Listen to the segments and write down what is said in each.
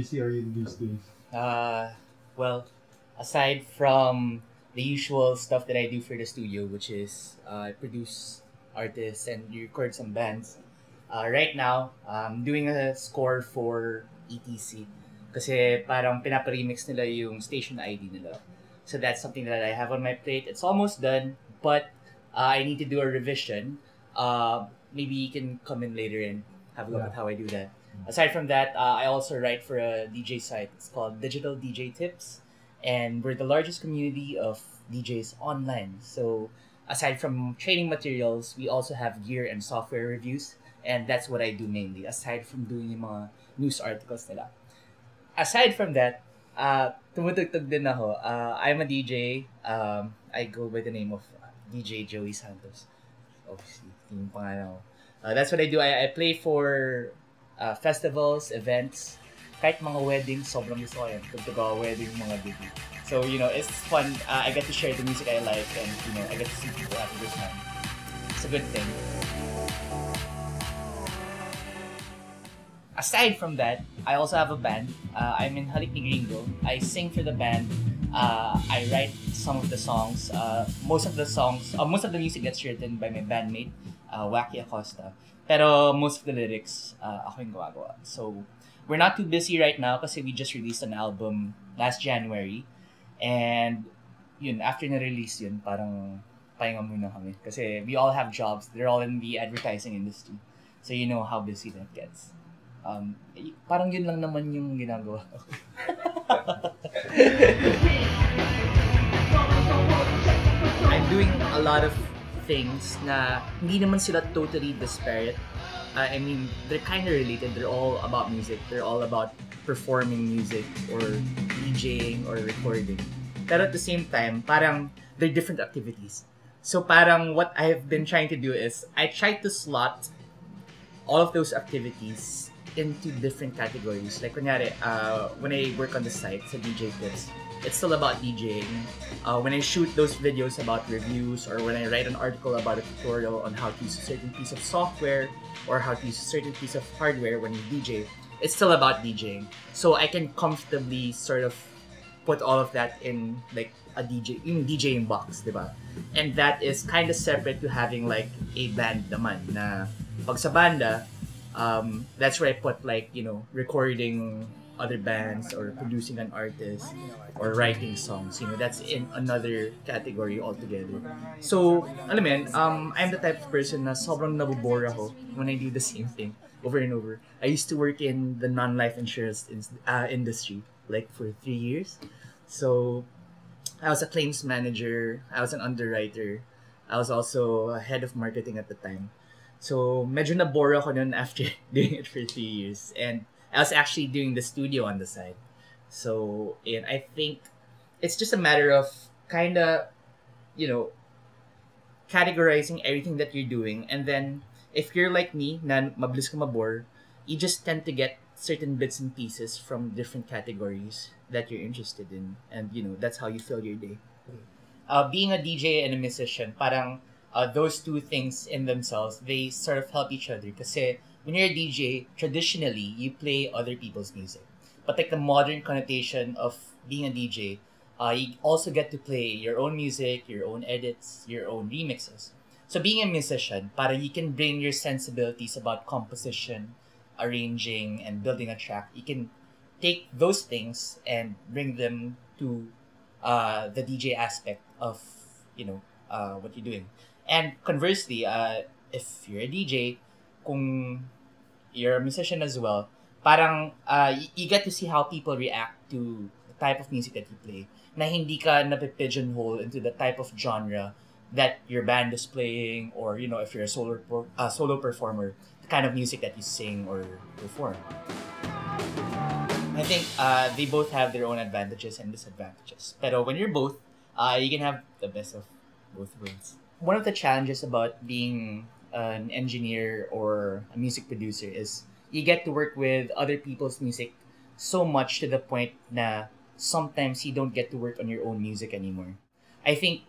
Busy are you these days? Uh, well, aside from the usual stuff that I do for the studio, which is uh, I produce artists and record some bands. Uh, right now, I'm doing a score for ETC. Kasi parang pinaparemix nila yung station ID nila. So that's something that I have on my plate. It's almost done, but uh, I need to do a revision. Uh, maybe you can come in later and have a look Yeah. at how I do that. Aside from that, uh, I also write for a DJ site. It's called Digital DJ Tips, and we're the largest community of DJs online. So aside from training materials, we also have gear and software reviews, and that's what I do mainly. Aside from doing yung mga news articles nila. Aside from that, uh, din ako. Uh, I'm a DJ. Um, I go by the name of DJ Joey Santos. Obviously, yung pangalan ko. Uh, that's what I do. I, I play for uh, festivals, events, kahit mga weddings, sobrang gusto ko yan. Tugtog ako wedding, mga baby. So, you know, it's fun. Uh, I get to share the music I like and, you know, I get to see people have a good time. It's a good thing. Aside from that, I also have a band. Uh, I'm in Halik ni Gringo. I sing for the band. Uh, I write some of the songs. Uh, most of the songs, uh, most of the music gets written by my bandmate, uh, Wacky Acosta. Pero most of the lyrics, uh, ako yung gumagawa. So, we're not too busy right now kasi we just released an album last January. And, yun, after na-release yun, parang pahinga muna kami. Kasi we all have jobs. They're all in the advertising industry. So, you know how busy that gets. Um, y- parang yun lang naman yung ginagawa ko. I'm doing a lot of things na hindi naman sila totally disparate. Uh, I mean, they're kind of related. They're all about music. They're all about performing music or DJing or recording. Pero at the same time, parang they're different activities. So parang what I've been trying to do is I try to slot all of those activities into different categories. Like, kunyari, uh, when I work on the site sa DJ Tips, it's still about DJing. Uh, when I shoot those videos about reviews or when I write an article about a tutorial on how to use a certain piece of software or how to use a certain piece of hardware when you DJ, it's still about DJing. So I can comfortably sort of put all of that in like a DJ in DJing box, di ba? And that is kind of separate to having like a band naman na pag sa banda, um, that's where I put like, you know, recording other bands or producing an artist or writing songs. You know, that's in another category altogether. So, alam mo um, I'm the type of person na sobrang nabobore ako when I do the same thing over and over. I used to work in the non-life insurance in, uh, industry like for three years. So, I was a claims manager, I was an underwriter, I was also a head of marketing at the time. So, medyo nabore ako nun after doing it for three years. And I was actually doing the studio on the side. So, and I think it's just a matter of kind of, you know, categorizing everything that you're doing. And then, if you're like me, na mabilis ka mabore, you just tend to get certain bits and pieces from different categories that you're interested in. And, you know, that's how you fill your day. Uh, being a DJ and a musician, parang uh, those two things in themselves, they sort of help each other. Because when you're a DJ, traditionally, you play other people's music. But like the modern connotation of being a DJ, uh, you also get to play your own music, your own edits, your own remixes. So being a musician, para you can bring your sensibilities about composition, arranging, and building a track. You can take those things and bring them to uh, the DJ aspect of you know uh, what you're doing. And conversely, uh, if you're a DJ, kung you're a musician as well, parang uh, you get to see how people react to the type of music that you play. Na hindi ka napipigeonhole into the type of genre that your band is playing or, you know, if you're a solo, per- uh, solo performer, the kind of music that you sing or perform. I think uh, they both have their own advantages and disadvantages. But when you're both, uh, you can have the best of both worlds. One of the challenges about being an engineer or a music producer is you get to work with other people's music so much to the point na sometimes you don't get to work on your own music anymore. I think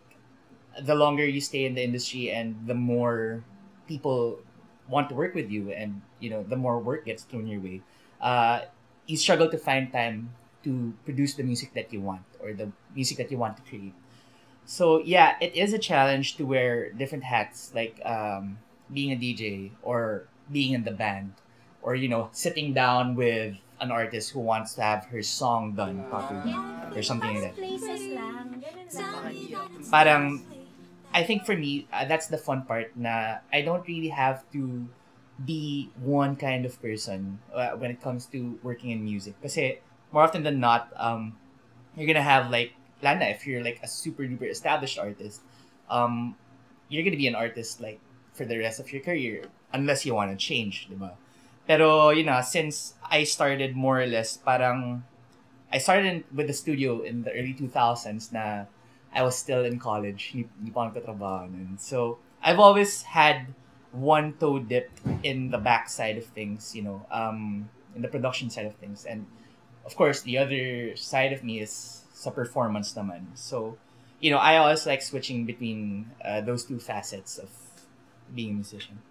the longer you stay in the industry and the more people want to work with you and you know the more work gets thrown your way uh, you struggle to find time to produce the music that you want or the music that you want to create. So yeah, it is a challenge to wear different hats, like um, being a DJ or being in the band, or you know, sitting down with an artist who wants to have her song done properly or something like that. Parang, I think for me, uh, that's the fun part na I don't really have to be one kind of person uh, when it comes to working in music. Because more often than not, um, you're gonna have like, lana, if you're like a super duper established artist, um, you're gonna be an artist like for the rest of your career unless you want to change, di ba? Pero, you know, since I started more or less, parang, I started with the studio in the early 2000s na I was still in college. Ako nagtatrabaho. So, I've always had one toe dipped in the backside of things, you know, um, in the production side of things. And, of course, the other side of me is sa performance naman. So, you know, I always like switching between uh, those two facets of being a musician.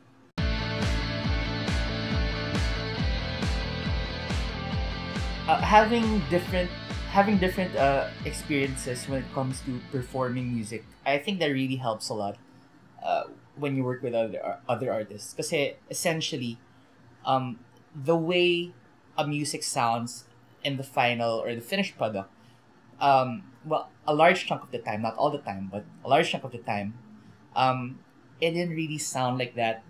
uh, having different having different uh, experiences when it comes to performing music, I think that really helps a lot uh, when you work with other other artists. Because essentially, um, the way a music sounds in the final or the finished product, um, well, a large chunk of the time, not all the time, but a large chunk of the time, um, it didn't really sound like that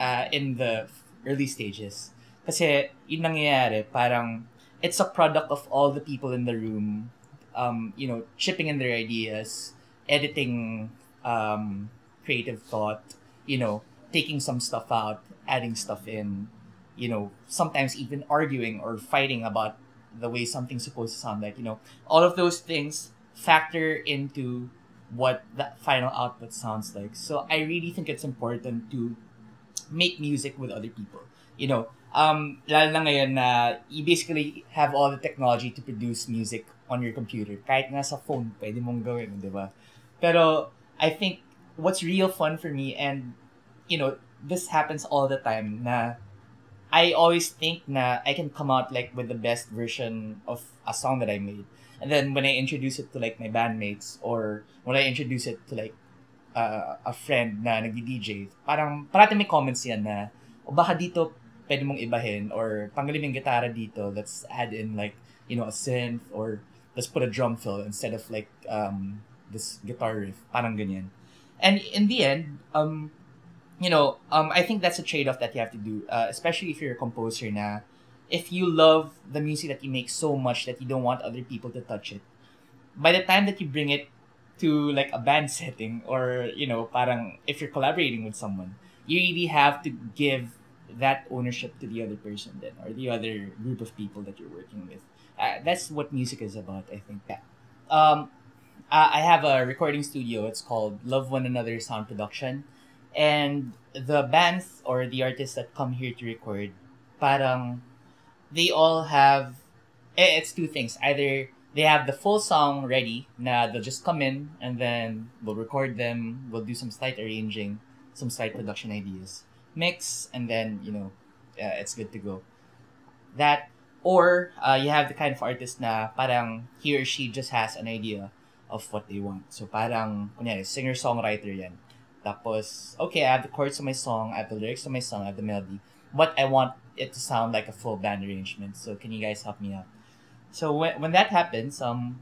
uh, in the early stages. Kasi yun nangyayari, parang it's a product of all the people in the room, um, you know, chipping in their ideas, editing um, creative thought, you know, taking some stuff out, adding stuff in, you know, sometimes even arguing or fighting about the way something's supposed to sound like, you know, all of those things factor into what that final output sounds like. So I really think it's important to make music with other people. You know, um, lalo na ngayon na you basically have all the technology to produce music on your computer. Kahit nga sa phone, pwede mong gawin, di ba? Pero I think what's real fun for me and, you know, this happens all the time na I always think na I can come out like with the best version of a song that I made. And then when I introduce it to like my bandmates or when I introduce it to like uh, a friend na nagdi-DJ, parang parati may comments yan na, o baka dito pwede mong ibahin or tanggalin yung gitara dito, let's add in like, you know, a synth or let's put a drum fill instead of like um, this guitar riff. Parang ganyan. And in the end, um, you know, um, I think that's a trade-off that you have to do, uh, especially if you're a composer now. if you love the music that you make so much that you don't want other people to touch it, by the time that you bring it to like a band setting or, you know, parang if you're collaborating with someone, you really have to give that ownership to the other person then or the other group of people that you're working with. Uh, that's what music is about, I think. Yeah. Um, I I have a recording studio. It's called Love One Another Sound Production. And the bands or the artists that come here to record, parang they all have eh, it's two things. Either they have the full song ready, na they'll just come in and then we'll record them, we'll do some slight arranging, some slight production ideas, mix, and then you know, uh, it's good to go. That or uh, you have the kind of artist na parang he or she just has an idea of what they want. So parang kunyari singer-songwriter yan. Tapos, okay, I have the chords of my song, I have the lyrics of my song, I have the melody. But I want it to sound like a full band arrangement. So can you guys help me out? So when, when that happens, um,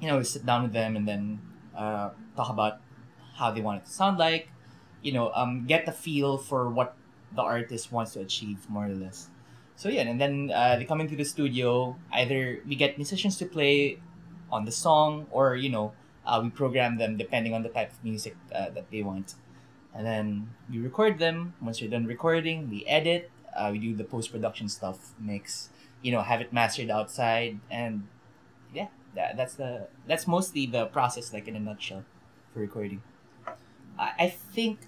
you know, we sit down with them and then uh, talk about how they want it to sound like, you know, um, get the feel for what the artist wants to achieve more or less. So yeah, and then uh, they come into the studio. Either we get musicians to play on the song, or you know, uh, we program them depending on the type of music uh, that they want, and then we record them. Once we're done recording, we edit. Uh, we do the post production stuff, mix, you know, have it mastered outside, and yeah, that, that's the that's mostly the process, like in a nutshell, for recording. I, I think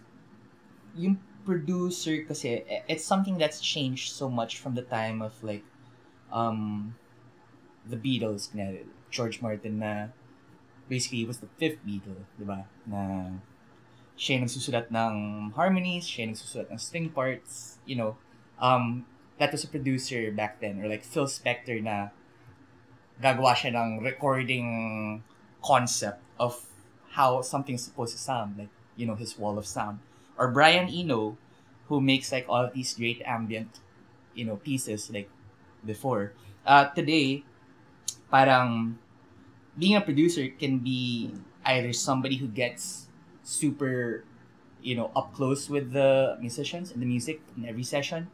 yung producer eh, it's something that's changed so much from the time of like um the Beatles George Martin na basically was the fifth Beatle, di ba? Na siya nagsusulat ng harmonies, siya nagsusulat ng string parts, you know. Um, that was a producer back then, or like Phil Spector na gagawa siya ng recording concept of how something's supposed to sound, like, you know, his wall of sound. Or Brian Eno, who makes like all of these great ambient, you know, pieces like before. Uh, today, parang being a producer can be either somebody who gets super, you know, up close with the musicians and the music in every session,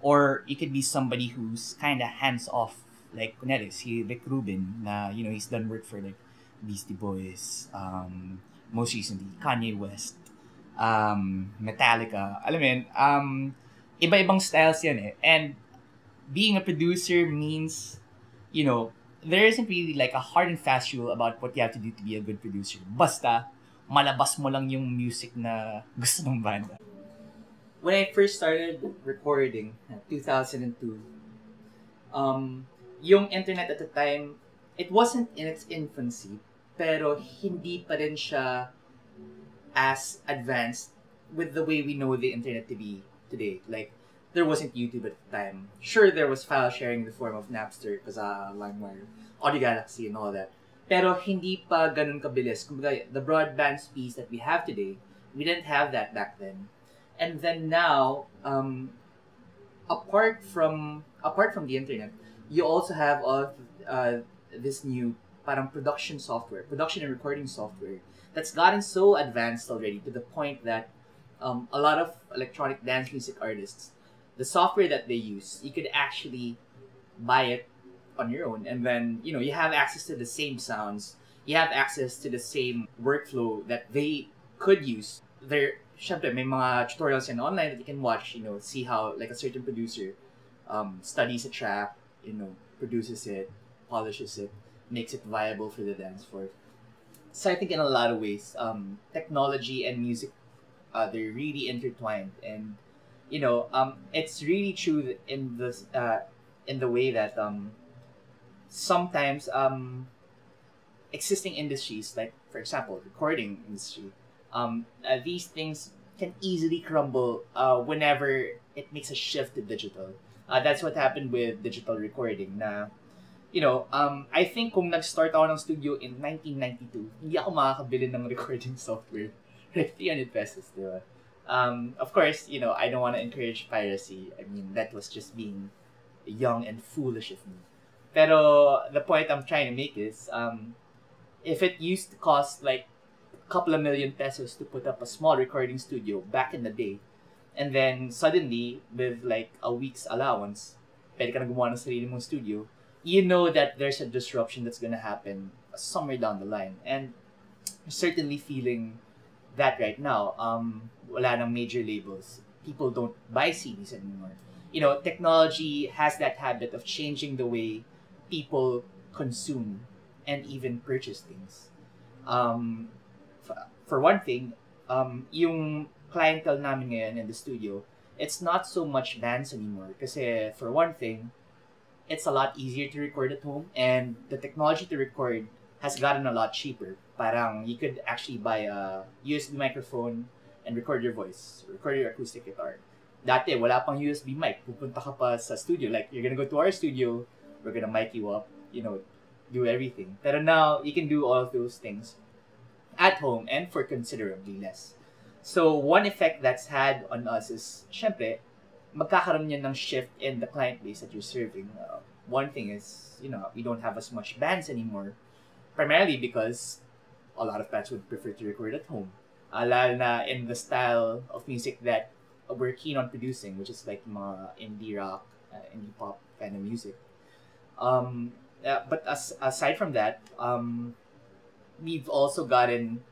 or it could be somebody who's kind of hands off, like kunwari, si Rick Rubin, na, you know, he's done work for like Beastie Boys, um, most recently, Kanye West, um, Metallica. Alam mo um, iba-ibang styles yan eh. And being a producer means, you know, there isn't really like a hard and fast rule about what you have to do to be a good producer. Basta, malabas mo lang yung music na gusto ng banda. When I first started recording, in 2002, um, yung internet at the time, it wasn't in its infancy, pero hindi pa rin siya as advanced with the way we know the internet to be today. Like, there wasn't YouTube at the time. Sure, there was file sharing in the form of Napster, Kazaa, LimeWire, Audiogalaxy, and all that. Pero hindi pa ganun kabilis. Kumbaga, the broadband speeds that we have today, we didn't have that back then. And then now, um, apart from apart from the internet, you also have all uh, this new parang production software, production and recording software that's gotten so advanced already to the point that um, a lot of electronic dance music artists, the software that they use, you could actually buy it on your own, and then you know you have access to the same sounds, you have access to the same workflow that they could use. There, syempre, may mga tutorials in online that you can watch. You know, see how like a certain producer um, studies a track, you know, produces it, polishes it, makes it viable for the dance floor. So I think in a lot of ways, um, technology and music, uh, they're really intertwined, and you know, um, it's really true in the uh, in the way that um, sometimes um, existing industries, like for example, recording industry, um, uh, these things can easily crumble uh, whenever it makes a shift to digital. Uh, that's what happened with digital recording. Na, you know, um, I think kung nag-start ako ng studio in 1992, hindi ako makakabili ng recording software. 300 pesos, di ba? Um, of course, you know, I don't want to encourage piracy. I mean, that was just being young and foolish of me. Pero the point I'm trying to make is, um, if it used to cost like a couple of million pesos to put up a small recording studio back in the day, and then suddenly, with like a week's allowance, pwede ka na gumawa ng sarili mong studio, you know that there's a disruption that's gonna happen somewhere down the line. And certainly feeling that right now. Um, wala nang major labels. People don't buy CDs anymore. You know, technology has that habit of changing the way people consume and even purchase things. Um, for one thing, um, yung clientele namin ngayon in the studio, it's not so much bands anymore. Kasi for one thing, it's a lot easier to record at home and the technology to record has gotten a lot cheaper. Parang you could actually buy a USB microphone and record your voice, record your acoustic guitar. Dati, wala pang USB mic. Pupunta ka pa sa studio. Like, you're gonna go to our studio, we're gonna mic you up, you know, do everything. Pero now, you can do all of those things at home and for considerably less. So, one effect that's had on us is, syempre, magkakaroon yan ng shift in the client base that you're serving. Uh, one thing is, you know, we don't have as much bands anymore, primarily because a lot of bands would prefer to record at home. Uh, na in the style of music that we're keen on producing, which is like mga indie rock, uh, indie pop kind of music. Um, uh, but as, aside from that, um, we've also gotten,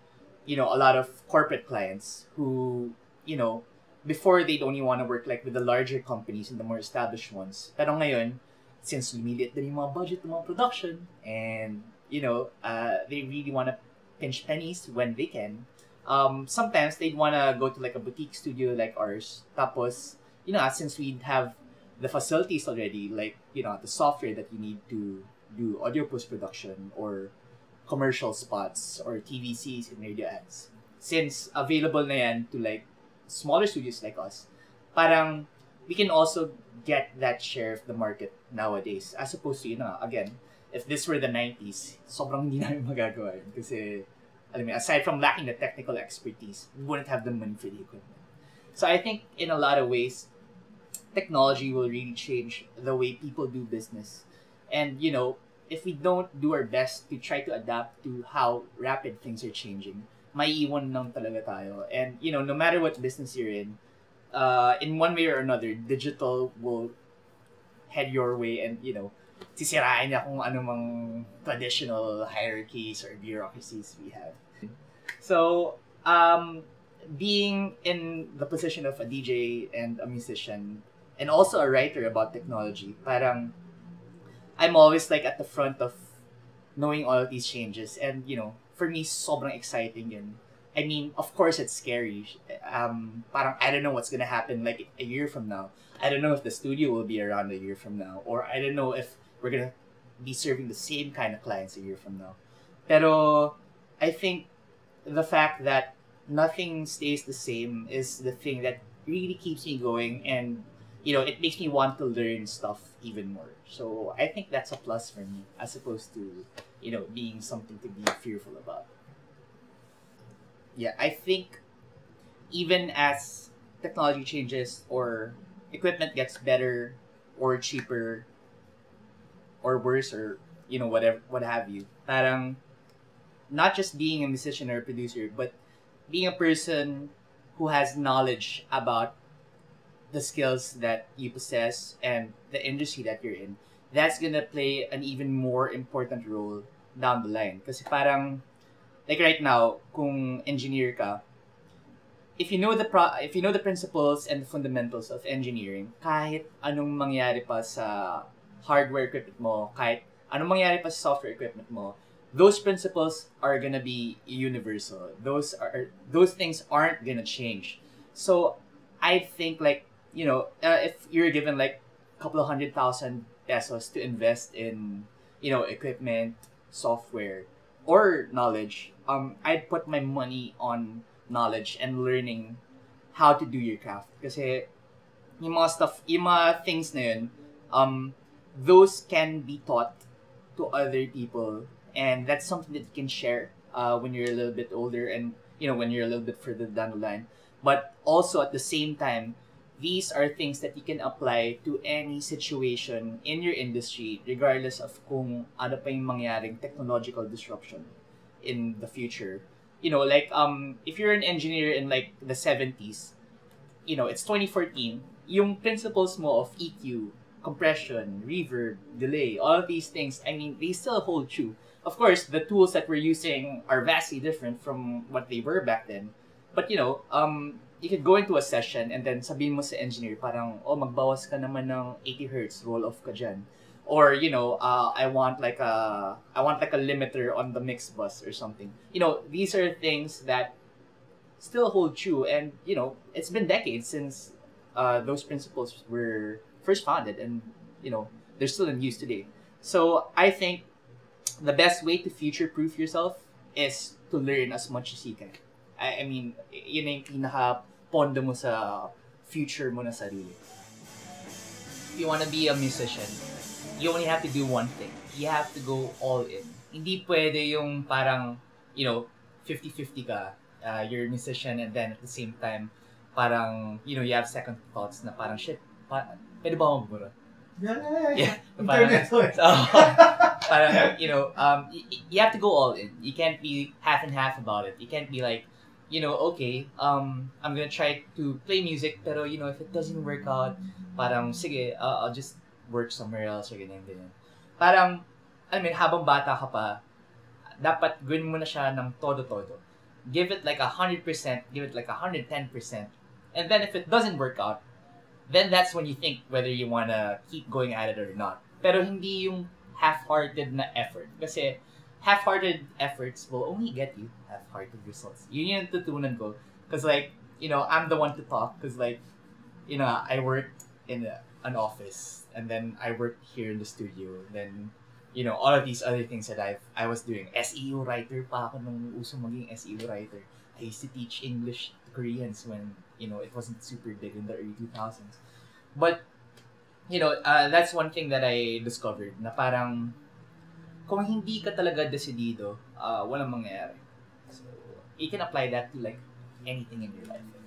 you know, a lot of corporate clients who, you know, before they'd only want to work like with the larger companies and the more established ones. Pero ngayon, since lumiliit din yung mga budget ng mga production and, you know, uh, they really want to pinch pennies when they can, um, sometimes they'd want to go to like a boutique studio like ours. Tapos, you know, since we have the facilities already, like, you know, the software that you need to do audio post-production or commercial spots or TVCs and radio ads. Since available na yan to like smaller studios like us, parang we can also get that share of the market nowadays. As opposed to, you know, again, if this were the 90s, sobrang hindi namin magagawa yun. Kasi, alam mo, aside from lacking the technical expertise, we wouldn't have the money for the equipment. So I think in a lot of ways, technology will really change the way people do business. And, you know, if we don't do our best to try to adapt to how rapid things are changing, maiiwan lang talaga tayo. And, you know, no matter what business you're in, uh, in one way or another, digital will head your way and, you know, sisirain niya kung anumang traditional hierarchies or bureaucracies we have. So, um, being in the position of a DJ and a musician, and also a writer about technology, parang I'm always like at the front of knowing all of these changes. And, you know, for me, sobrang exciting yun. I mean, of course, it's scary. Um, parang I don't know what's gonna happen like a year from now. I don't know if the studio will be around a year from now, or I don't know if we're gonna be serving the same kind of clients a year from now. Pero I think the fact that nothing stays the same is the thing that really keeps me going, and you know, it makes me want to learn stuff even more. So I think that's a plus for me, as opposed to you know being something to be fearful about yeah, I think even as technology changes or equipment gets better or cheaper or worse or you know whatever what have you, parang not just being a musician or a producer, but being a person who has knowledge about the skills that you possess and the industry that you're in, that's gonna play an even more important role down the line. Kasi parang like right now, kung engineer ka, if you know the pro- if you know the principles and the fundamentals of engineering, kahit anong mangyari pa sa hardware equipment mo, kahit anong mangyari pa sa software equipment mo, those principles are gonna be universal. Those are those things aren't gonna change. So I think like you know uh, if you're given like a couple of hundred thousand pesos to invest in you know equipment, software, or knowledge, um, I'd put my money on knowledge and learning how to do your craft. Kasi yung mga stuff, yung mga things na yun, um, those can be taught to other people. And that's something that you can share uh, when you're a little bit older and you know when you're a little bit further down the line. But also at the same time these are things that you can apply to any situation in your industry regardless of kung ano pa yung mangyaring technological disruption in the future. You know like um if you're an engineer in like the 70s you know it's 2014 yung principles mo of EQ compression reverb delay all of these things i mean they still hold true. Of course the tools that we're using are vastly different from what they were back then. But you know um you could go into a session and then sabihin mo sa engineer parang oh magbawas ka naman ng 80 hertz roll off ka dyan. Or you know uh, i want like a i want like a limiter on the mix bus or something. You know these are things that still hold true and you know it's been decades since uh, those principles were first founded and you know they're still in use today so i think the best way to future proof yourself is to learn as much as you can I, I mean yun yung pinaka pondo mo sa future mo na sarili if you want to be a musician you only have to do one thing. You have to go all in. Hindi pwede yung parang, you know, 50-50 ka. Uh, you're a musician and then at the same time, parang, you know, you have second thoughts na parang, shit, pa pwede ba akong bumura? Yeah, yeah, Internet to eh. so, parang, you know, um, y- you have to go all in. You can't be half and half about it. You can't be like, you know, okay, um, I'm gonna try to play music, pero, you know, if it doesn't work out, parang, sige, uh, I'll just work somewhere else or ganyan, ganyan. Parang, I mean, habang bata ka pa, dapat gawin mo na siya ng todo-todo. Give it like a 100%, give it like a 110%. And then if it doesn't work out, then that's when you think whether you wanna keep going at it or not. Pero hindi yung half-hearted na effort. Kasi half-hearted efforts will only get you half-hearted results. Yun yung tutunan ko. Because like, you know, I'm the one to talk. Because like, you know, I worked in a, an office. And then I work here in the studio. Then, you know, all of these other things that I've, I was doing. SEO writer pa ako nung uso maging SEO writer. I used to teach English to Koreans when, you know, it wasn't super big in the early 2000s. But, you know, uh, that's one thing that I discovered na parang kung hindi ka talaga decidido, uh, walang mangyayari. So, you can apply that to like anything in your life.